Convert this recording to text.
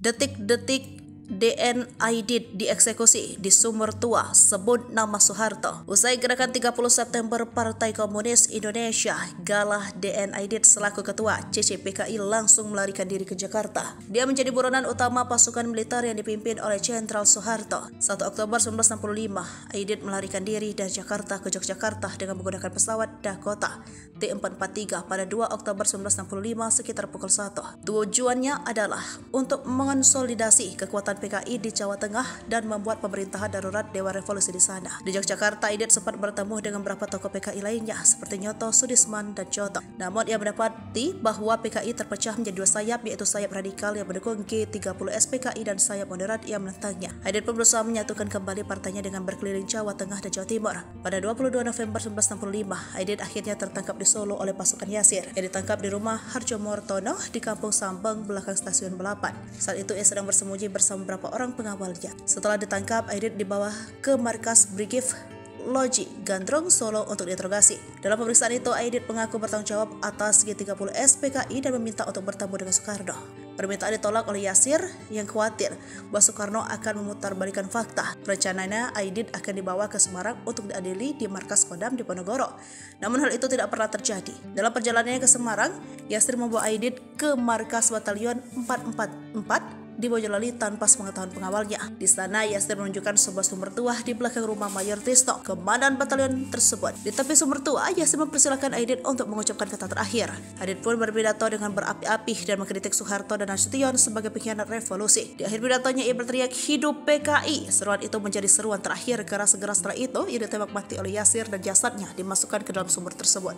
Detik-detik DN Aidit dieksekusi di Sumber Tua sebut nama Soeharto. Usai gerakan 30 September Partai Komunis Indonesia, Galah DN Aidit selaku ketua CCPKI langsung melarikan diri ke Jakarta. Dia menjadi buronan utama pasukan militer yang dipimpin oleh Jenderal Soeharto. 1 Oktober 1965, Aidit melarikan diri dari Jakarta ke Yogyakarta dengan menggunakan pesawat Dakota T443 pada 2 Oktober 1965 sekitar pukul 1. Tujuannya adalah untuk mengonsolidasi kekuatan PKI di Jawa Tengah dan membuat pemerintahan darurat Dewan Revolusi di sana. Di Yogyakarta, Idet sempat bertemu dengan beberapa tokoh PKI lainnya seperti Nyoto, Sudisman, dan Joto. Namun ia mendapati bahwa PKI terpecah menjadi dua sayap yaitu sayap radikal yang mendukung G30 SPKI dan sayap moderat yang menentangnya. Idet pun berusaha menyatukan kembali partainya dengan berkeliling Jawa Tengah dan Jawa Timur. Pada 22 November 1965, Idet akhirnya tertangkap di Solo oleh pasukan Yasir. Ia ditangkap di rumah Harjo Mortono di Kampung Sambang belakang stasiun Belapan. Saat itu ia sedang bersembunyi bersama beberapa orang pengawalnya. Setelah ditangkap, Aidit dibawa ke markas Brigif Loji Gandrong Solo untuk diinterogasi. Dalam pemeriksaan itu, Aidit mengaku bertanggung jawab atas G30 SPKI dan meminta untuk bertemu dengan Soekarno. Permintaan ditolak oleh Yasir yang khawatir bahwa Soekarno akan memutarbalikan fakta. Rencananya Aidit akan dibawa ke Semarang untuk diadili di markas Kodam di Ponorogo. Namun hal itu tidak pernah terjadi. Dalam perjalanannya ke Semarang, Yasir membawa Aidit ke markas Batalion 444 di Boyolali tanpa sepengetahuan pengawalnya. Di sana, Yasir menunjukkan sebuah sumber tua di belakang rumah Mayor Tisto, komandan batalion tersebut. Di tepi sumber tua, Yasir mempersilahkan Aidit untuk mengucapkan kata terakhir. Aidit pun berpidato dengan berapi-api dan mengkritik Soeharto dan Nasution sebagai pengkhianat revolusi. Di akhir pidatonya, ia berteriak, hidup PKI. Seruan itu menjadi seruan terakhir karena segera setelah itu, ia ditembak mati oleh Yasir dan jasadnya dimasukkan ke dalam sumur tersebut.